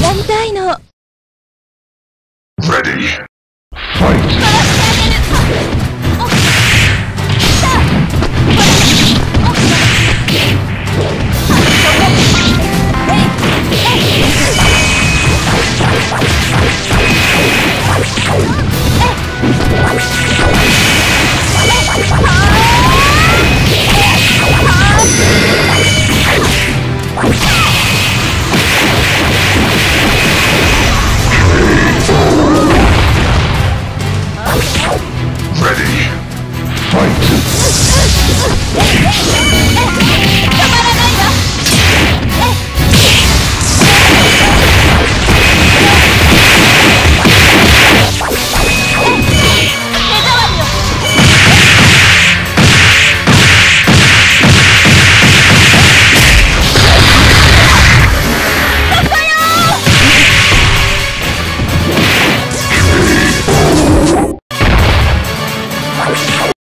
が見たいの Ready.